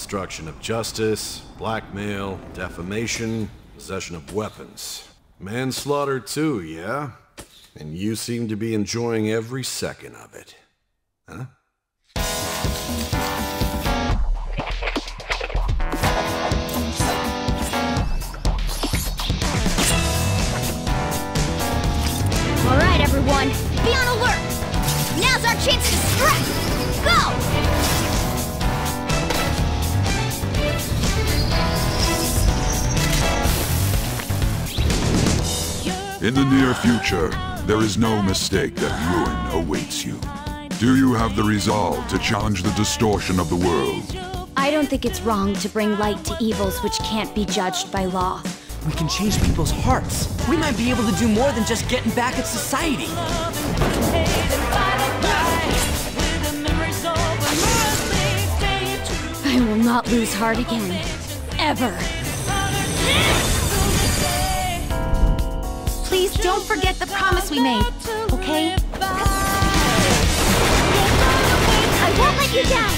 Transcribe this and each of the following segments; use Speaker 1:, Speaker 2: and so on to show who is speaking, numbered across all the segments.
Speaker 1: obstruction of justice, blackmail, defamation, possession of weapons. Manslaughter too, yeah? And you seem to be enjoying every second of it. Huh?
Speaker 2: All right, everyone, be on alert. Now's our chance to strike. Go!
Speaker 3: In the near future, there is no mistake that ruin awaits you. Do you have the resolve to challenge the distortion of the world?
Speaker 2: I don't think it's wrong to bring light to evils which can't be judged by law.
Speaker 4: We can change people's hearts. We might be able to do more than just getting back at society.
Speaker 2: I will not lose heart again. Ever. Please don't forget the promise we made, okay? I won't let you down!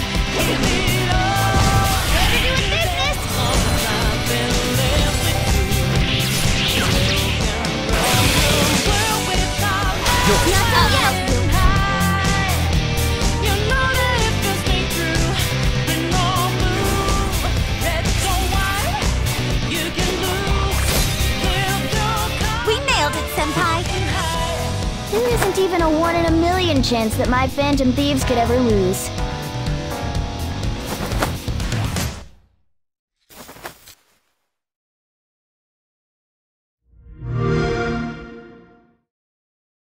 Speaker 2: Not so There isn't even a one in a million chance that my Phantom Thieves could ever lose.